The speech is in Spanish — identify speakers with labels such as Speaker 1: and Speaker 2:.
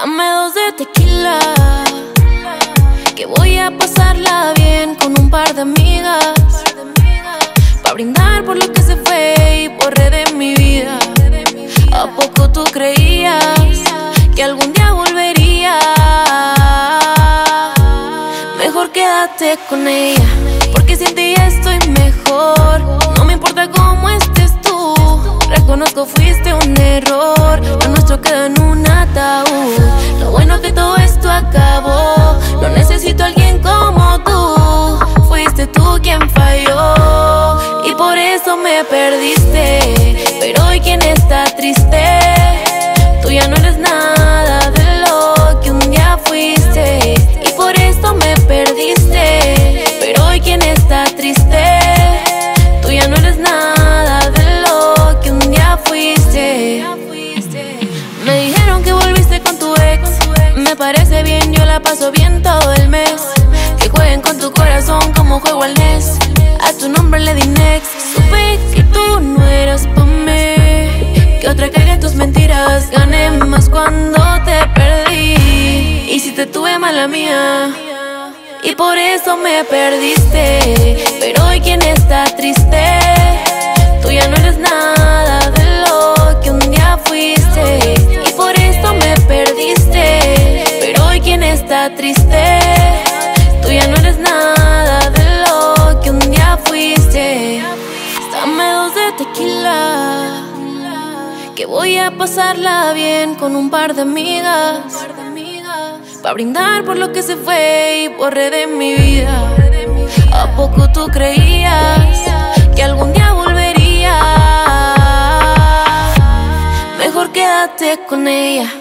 Speaker 1: Dame dos de tequila. Que voy a pasarla bien con un par de amigas. Pa' brindar por lo que se fue y borré de mi vida. ¿A poco tú creías que algún día volvería? Mejor quédate con ella, porque sin ti estoy mejor. No me importa cómo estés tú, reconozco fuiste perdiste. Pero hoy quien está triste, tú ya no eres nada de lo que un día fuiste y por eso me perdiste. Pero hoy quien está triste, tú ya no eres nada de lo que un día fuiste. Me dijeron que volviste con tu ex. Me parece bien, yo la paso bien todo el mes. Jueguen con tu corazón como juego al NES. A tu nombre le di next. Supe que tú no eras pa' mí. Que otra en tus mentiras. Gané más cuando te perdí. Y si te tuve mala mía. Y por eso me perdiste. Pero hoy quien está triste. Tú ya no eres nada de lo que un día fuiste. Y por eso me perdiste. Pero hoy quien está triste. Tú ya no eres nada de lo que un día fuiste. Dame dos de tequila. Que voy a pasarla bien con un par de amigas. Pa' brindar por lo que se fue y borré de mi vida. ¿A poco tú creías que algún día volvería? Mejor quédate con ella.